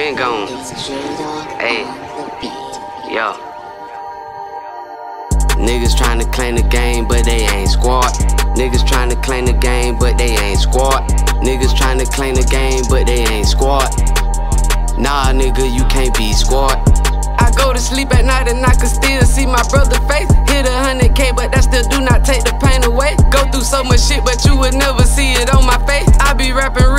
been gone. Hey, yo. Niggas tryna claim the game, but they ain't squad. Niggas tryna claim the game, but they ain't squad. Niggas tryna claim the game, but they ain't squad. Nah, nigga, you can't be squad. I go to sleep at night and I can still see my brother face. Hit a hundred K, but that still do not take the pain away. Go through so much shit, but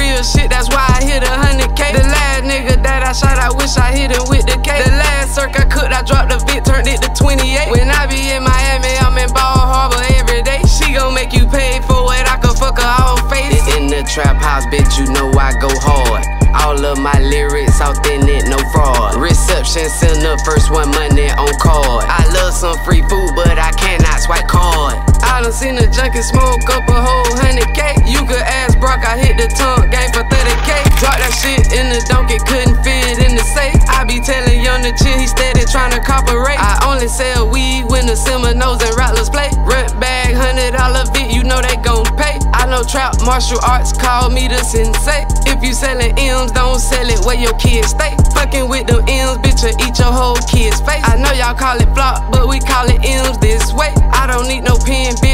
real shit, that's why I hit a hundred K. The last nigga that I shot, I wish I hit him with the K. The last circ I could, I dropped the bit, turned it to 28. When I be in Miami, I'm in Bal Harbour every day. She gon' make you pay for it, I can fuck her all face. In the trap house, bitch, you know I go hard. All of my lyrics authentic, no fraud. Reception send the first one money on card. I love some free food, but I cannot swipe card. I done seen a junkie smoke up a whole hundred K. You could ask Brock, I hit the tongue game for 30K. Drop that shit in the donkey, couldn't fit in the safe. I be telling young the chill, he steady trying to cooperate. I only sell weed when the Seminoles and Rattlers play. Rent bag, hundred dollar bit, you know they gon' pay. I know trap martial arts, call me the sensei. If you sellin' M's, don't sell it where your kids stay. Fucking with them M's, bitch, will eat your whole kid's face. I know y'all call it flop, but we call it M's this way. I don't need no pen, bitch.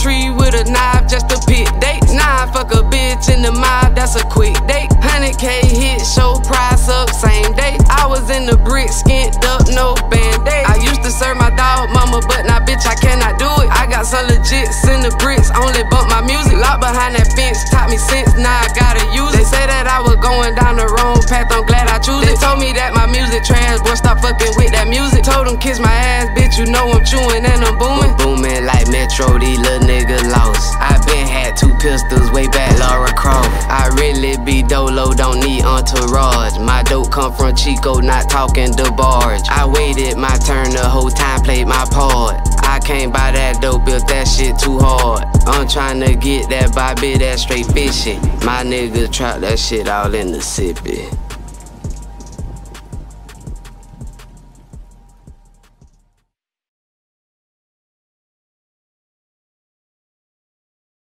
Tree with a knife just to pick dates. I fuck a bitch in the mob, that's a quick date. 100k hit, show price up, same day. I was in the brick, skint up, no band aid. I used to serve my dog mama, but now bitch, I cannot do it. I got some legits in the bricks, only bump my music. Locked behind that fence, taught me sense, now I gotta use it. They say that I was going down the wrong path, I'm glad I choose it. They told me that my music trash, boy, stop fucking with that music. Told them kiss my ass, bitch, you know I'm chewing and I'm booming. Booming like Metro, these pistols way back, Laura Croft. I really be dolo, don't need entourage. My dope come from Chico, not talking the barge. I waited my turn the whole time, played my part. I can't buy that dope, built that shit too hard. I'm tryna get that Bobby, that straight fishing. My nigga trap that shit all in the sippy.